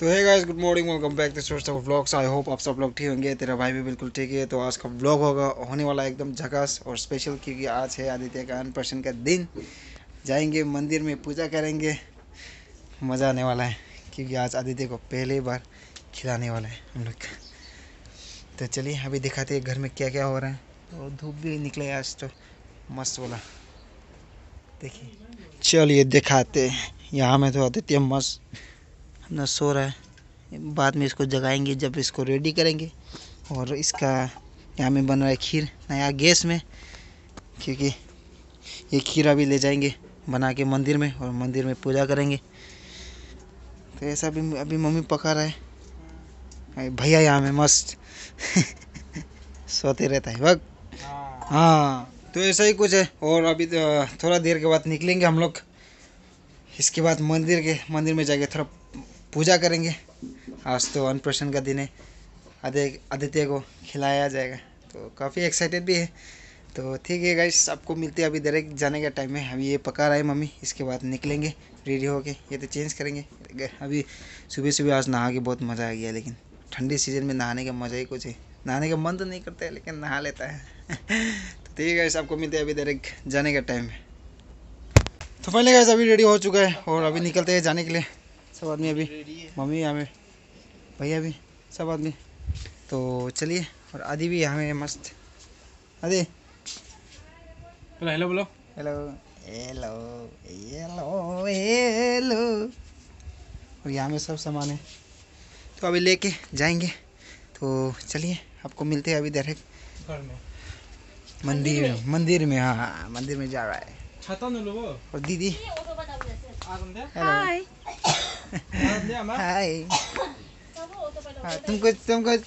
तो है guys good morning welcome back of vlogs I hope आप सब लोग ठीक होंगे, तेरा भाई भी बिल्कुल ठीक है। तो आज का व्लॉग होगा, होने वाला एकदम झकास और स्पेशल क्योंकि आज है आदित्य का अनपर्सन का दिन। जाएँगे मंदिर में पूजा करेंगे, मज़ा आने वाला है क्योंकि आज आदित्य को पहली बार खिलाने वाला है हम लोग। तो चलिए, अभी दिखाते हैं घर में क्या क्या हो रहा है। तो धूप भी निकले आज तो मस्त वाला। देखिए, चलिए दिखाते यहाँ में तो आदित्य मस्त अपना सो रहा है। बाद में इसको जगाएँगे, जब इसको रेडी करेंगे। और इसका यहाँ में बन रहा है खीर, नया गैस में, क्योंकि ये खीर अभी ले जाएँगे बना के मंदिर में और मंदिर में पूजा करेंगे। तो ऐसा भी अभी मम्मी पका रहा है। भैया यहाँ में मस्त। सोते रहता है, वक्त। हाँ तो ऐसा ही कुछ है। और अभी तो थोड़ा देर के बाद निकलेंगे हम लोग। इसके बाद मंदिर के, मंदिर में जाके थोड़ा पूजा करेंगे। आज तो अनप्रशन का दिन है। आदित्य को खिलाया जाएगा। तो काफ़ी एक्साइटेड भी है। तो ठीक है गाइस आपको मिलते हैं अभी डायरेक्ट जाने का टाइम है अभी ये पका रहा है मम्मी, इसके बाद निकलेंगे रेडी होके। ये तो चेंज करेंगे। अभी सुबह सुबह आज नहा के बहुत मज़ा आ गया, लेकिन ठंडी सीज़न में नहाने का मज़ा ही कुछ है। नहाने का मन तो नहीं करता है, लेकिन नहा लेता है। तो ठीक है गाइस आपको मिलते हैं अभी डायरेक्ट जाने का टाइम है तो फाइनली गाइस अभी रेडी हो चुका है और अभी निकलते हैं जाने के लिए। सब आदमी अभी। मम्मी यहाँ में भैया भी सब आदमी। तो चलिए और आदि भी यहाँ में मस्त। आदि। हेलो बोलो। हेलो हेलो हेलो हेलो और यहाँ में सब सामान है। तो अभी लेके जाएँगे। तो चलिए आपको मिलते हैं अभी डायरेक्ट घर में। मंदिर मंदिर में हाँ मंदिर में जा रहा है। छाता और दीदी? आगम हाय तुम कुछ तुम कुछ।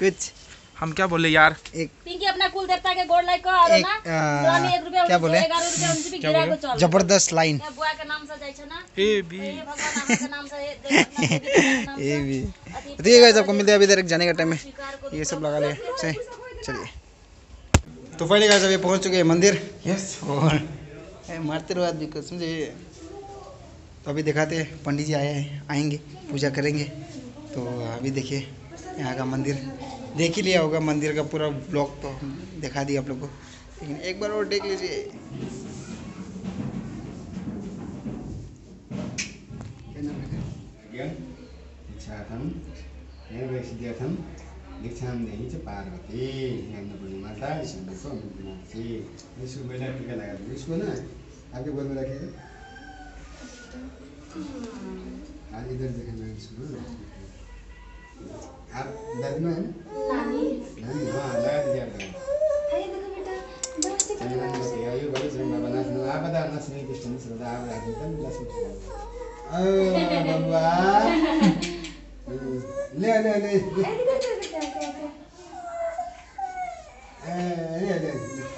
कुछ। हम क्या बोले यार? एक पिंकी अपना कुल देवता के गोड़ लाइक ना। आ, ग्रामी एक रुपया क्या बोले? ग्यारह रुपया उनसे भी गिरा को चल। ज़बरदस्त लाइन ये बुआ के नाम से जाय छ ना? ए भी भगवान के नाम से के ये से भी तो ठीक है सबको मिलते हैं अभी डायरेक्ट जाने का टाइम है। ये सब लगा लिया चलिए चलिए। तो पहले गाइस अभी पहुँच चुके हैं मंदिर। यस और मारते रहो आदमी को समझे? तो अभी दिखाते हैं, पंडित जी आए आएँगे, पूजा करेंगे। तो अभी देखिए, यहाँ का मंदिर, देख ही लिया होगा मंदिर का पूरा ब्लॉग तो दिखा दिया आप लोग को। लेकिन एक बार और देख लीजिए। पार्वती। माता आज इधर देखना इसको। आप दादी में है नानी? नहीं हाँ लगा दीजिए आप आयु बड़ी श्री बाबा नाथ नु आप बता ना श्री कृष्ण श्रद्धा आप राखी तब लक्ष्मी ओ बाबा ले ले ले। ए ले ले अन्न हरि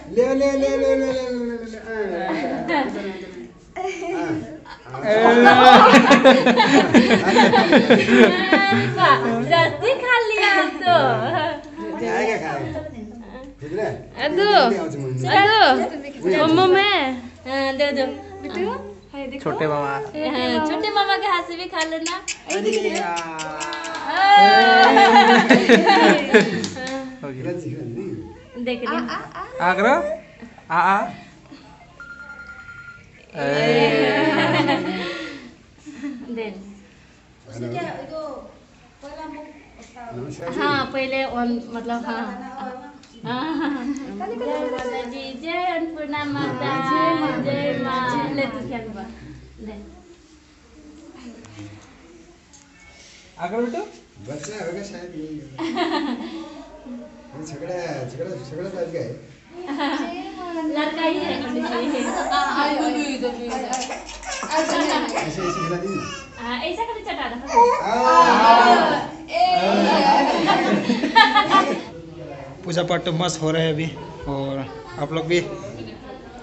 सूरज तुम जा ले ले ले ले ले ले जल्दी खा लिया हम तो आएगा खाएगा ठीक है अदु अदु मम्मा में हाँ, दे दो छोटे मामा हाँ, छोटे मामा के हाथ से भी खा लेना देख ली। आगरा? आ आ। दे। हाँ पहले वन मतलब हाँ। हाँ। जय माता जी जय अन्नपूर्णा माता जय माँ। ले तू क्या ले आकर बेटू? बच्चा होगा शायद है ही है ऐसे ऐसे दी हाँ, ऐसा कभी चटा पूजा पाठ तो मस्त हो रहा है अभी और आप लोग भी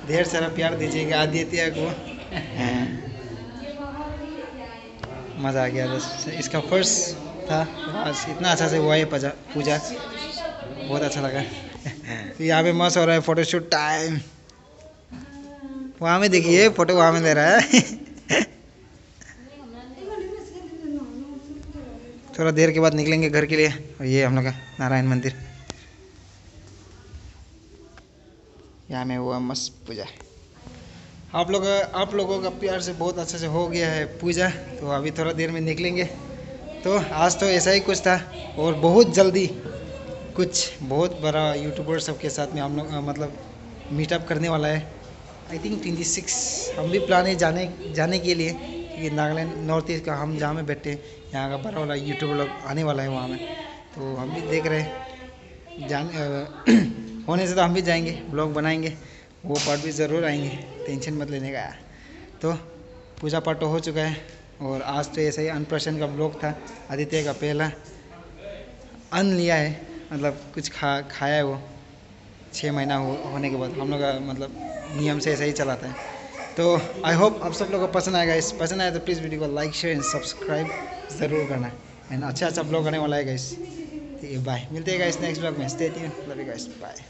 ढेर सारा प्यार दीजिएगा आदित्य को मज़ा आ गया बस इसका फ़र्स्ट था आज इतना अच्छा से हुआ है पूजा बहुत अच्छा लगा। तो यहाँ पे मस्त हो रहा है फोटोशूट टाइम वहाँ में देखिए फ़ोटो वहाँ में ले रहा है। थोड़ा देर के बाद निकलेंगे घर के लिए। और ये हम लोग का नारायण मंदिर। यहाँ में हुआ मस्त पूजा। आप लोग, आप लोगों का प्यार से बहुत अच्छे से हो गया है पूजा। तो अभी थोड़ा देर में निकलेंगे। तो आज तो ऐसा ही कुछ था। और बहुत जल्दी कुछ बहुत बड़ा यूट्यूबर सबके साथ में हम लोग मतलब मीटअप करने वाला है। आई थिंक ट्वेंटी सिक्स हम भी प्लान है जाने जाने के लिए क्योंकि नागालैंड नॉर्थ ईस्ट का हम जहाँ में बैठे हैं यहाँ का बड़ा वाला यूट्यूबर लोग आने वाला है वहाँ में। तो हम भी देख रहे हैं। जान अ, होने से तो हम भी जाएँगे ब्लॉग बनाएँगे। वो पार्ट भी ज़रूर आएँगे टेंशन मत लेने का। तो पूजा पाठ तो हो चुका है और आज तो ऐसा ही अनप्रशन का ब्लॉग था आदित्य का पहला अन लिया है। मतलब कुछ खा खाया है वो? छः महीना हो, होने के बाद। हम लोग का मतलब नियम से ऐसे ही चलाते हैं। तो आई होप आप सब लोग को पसंद आएगा। इस पसंद आए तो प्लीज़ वीडियो को लाइक शेयर एंड सब्सक्राइब ज़रूर करना। एंड अच्छा अच्छा ब्लॉग करने वाला है गाइस ठीक है बाय मिलते हैं गाइस नेक्स्ट ब्लॉग में। Stay tune love you guys bye